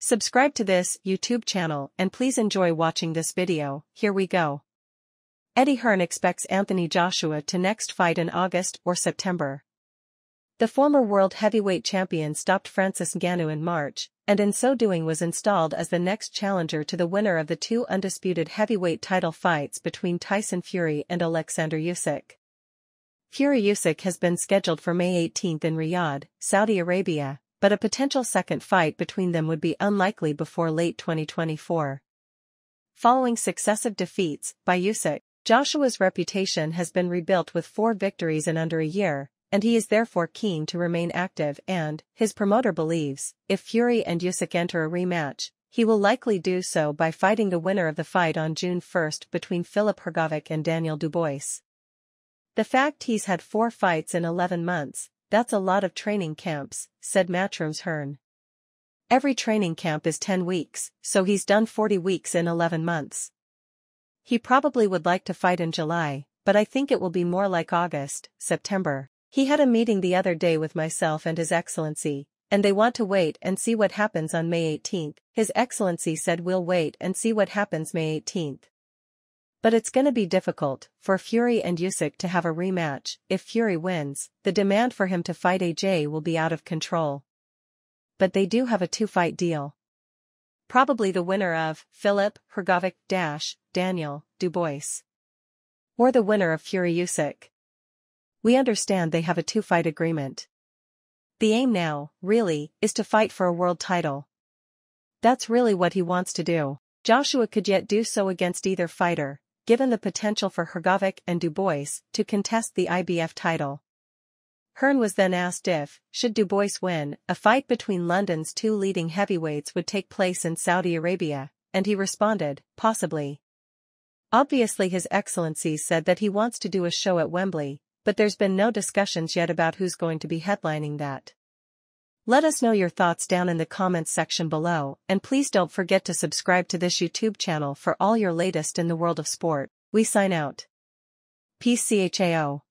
Subscribe to this YouTube channel and please enjoy watching this video, here we go. Eddie Hearn expects Anthony Joshua to next fight in August or September. The former world heavyweight champion stopped Francis Ngannou in March, and in so doing was installed as the next challenger to the winner of the two undisputed heavyweight title fights between Tyson Fury and Alexander Usyk. Fury Usyk has been scheduled for May 18 in Riyadh, Saudi Arabia, but a potential second fight between them would be unlikely before late 2024. Following successive defeats by Usyk, Joshua's reputation has been rebuilt with four victories in under a year, and he is therefore keen to remain active and, his promoter believes, if Fury and Usyk enter a rematch, he will likely do so by fighting the winner of the fight on June 1 between Filip Hrgovic and Daniel Dubois. The fact he's had four fights in 11 months, that's a lot of training camps, said Matchroom's Hearn. Every training camp is 10 weeks, so he's done 40 weeks in 11 months. He probably would like to fight in July, but I think it will be more like August, September. He had a meeting the other day with myself and His Excellency, and they want to wait and see what happens on May 18th. His Excellency said we'll wait and see what happens May 18th. But it's gonna be difficult for Fury and Usyk to have a rematch. If Fury wins, the demand for him to fight AJ will be out of control. But they do have a two-fight deal. Probably the winner of Filip, Hrgovic Dash Daniel Dubois. Or the winner of Fury Usyk. We understand they have a two-fight agreement. The aim now, really, is to fight for a world title. That's really what he wants to do. Joshua could yet do so against either fighter, given the potential for Hrgovic and Dubois to contest the IBF title. Hearn was then asked if, should Dubois win, a fight between London's two leading heavyweights would take place in Saudi Arabia, and he responded, possibly. Obviously His Excellency said that he wants to do a show at Wembley, but there's been no discussions yet about who's going to be headlining that. Let us know your thoughts down in the comments section below, and please don't forget to subscribe to this YouTube channel for all your latest in the world of sport. We sign out. Peace CHAO.